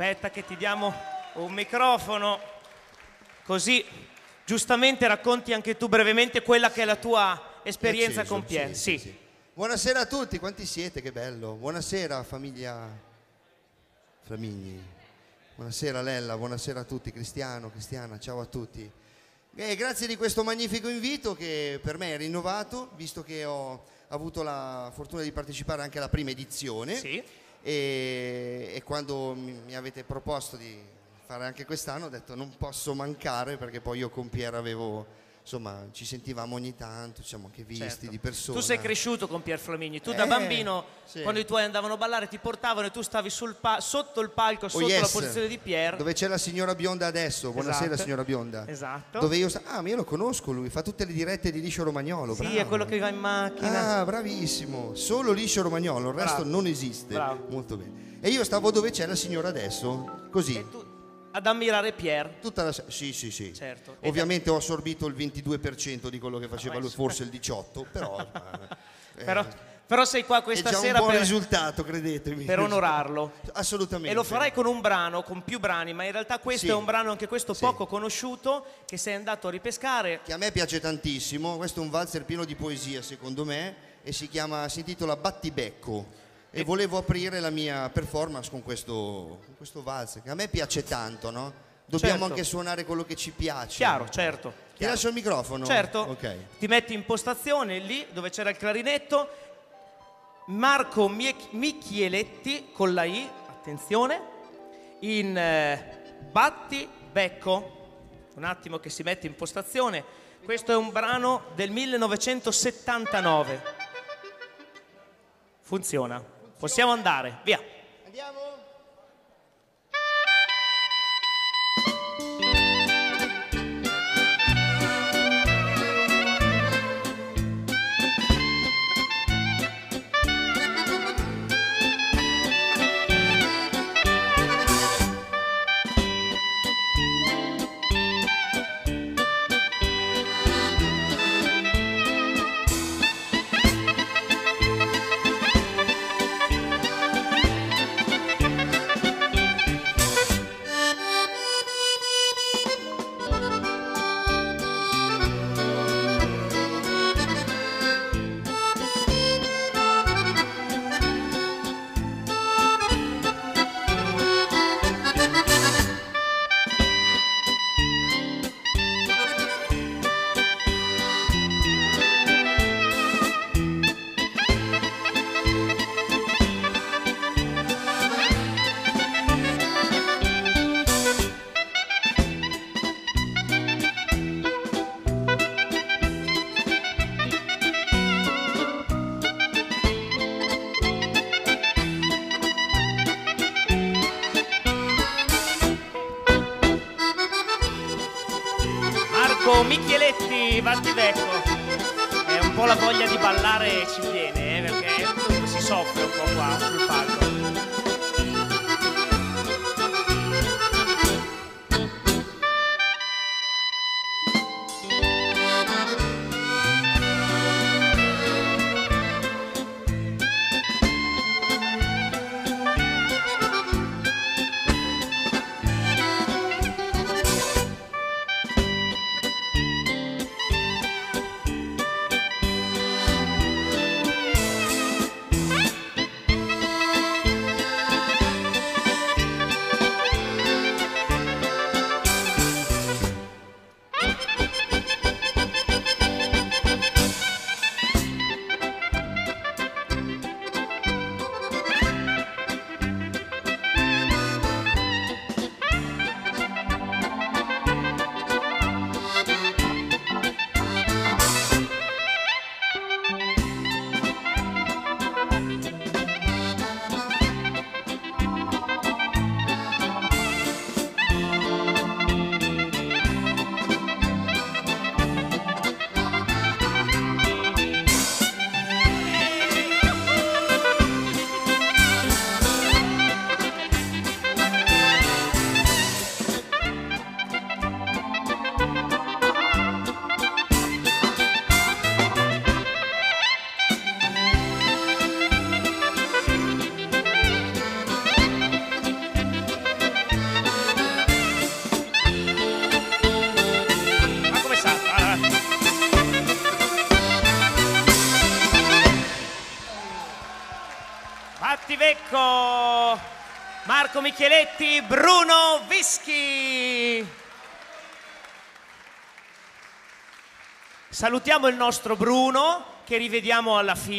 Aspetta che ti diamo un microfono, così giustamente racconti anche tu brevemente quella che è la tua esperienza Acceso, con Pier. sì, Sì, sì. Buonasera a tutti, quanti siete? Che bello. Buonasera famiglia Flamigni. Buonasera Lella, buonasera a tutti, Cristiano, Cristiana, ciao a tutti. Eh, grazie di questo magnifico invito che per me è rinnovato, visto che ho avuto la fortuna di partecipare anche alla prima edizione Sì. E, e quando mi, avete proposto di fare anche quest'anno ho detto non posso mancare perché poi io con Pier avevo, insomma ci sentivamo ogni tanto, ci siamo anche visti Certo. di persona. Tu sei cresciuto con Pier Flamigni, tu da Eh, bambino, sì. quando i tuoi andavano a ballare, ti portavano e tu stavi sul pa- sotto il palco, Oh, sotto yes. la posizione di Pier. Dove c'è la signora bionda adesso. Buonasera Esatto. signora bionda. Esatto. Dove io Ah, ma io lo conosco lui, fa tutte le dirette di Liscio Romagnolo. Sì, bravo. è quello che va in macchina. Ah, bravissimo. Solo Liscio Romagnolo, il resto Bravo. non esiste. Bravo. Molto bene. E io stavo dove c'è la signora adesso, così. Ad ammirare Pier. Tutta la... Sì, sì, sì. Certo. Ovviamente ho assorbito il 22% di quello che faceva Ah, lui, forse il 18%, però... eh, Però, però sei qua questa sera buon per, risultato, credetemi. per onorarlo. Assolutamente. E lo farai con un brano, con più brani, ma in realtà questo Sì. è un brano anche questo Sì. poco conosciuto che sei andato a ripescare. che a me piace tantissimo, questo è un valzer pieno di poesia secondo me e si, chiama, si intitola Battibecco e volevo aprire la mia performance con questo, con questo valzer che a me piace tanto, no? Dobbiamo Certo. anche suonare quello che ci piace. Chiaro, certo. Ti chiaro. lascio il microfono? Certo. Ok. Ti metti in postazione lì dove c'era il clarinetto. Marco Mie- Michieletti con la I, attenzione, in eh, Batti Becco. Un attimo che si mette in postazione. Questo è un brano del 1979. Funziona. Possiamo andare, via. Andiamo? Marco Michieletti, Battivecco. È un po' la voglia di ballare ci viene, eh, perché si soffre un po' qua sul palco. Ecco, Marco Micheletti, Bruno Vischi. Salutiamo il nostro Bruno che rivediamo alla fine.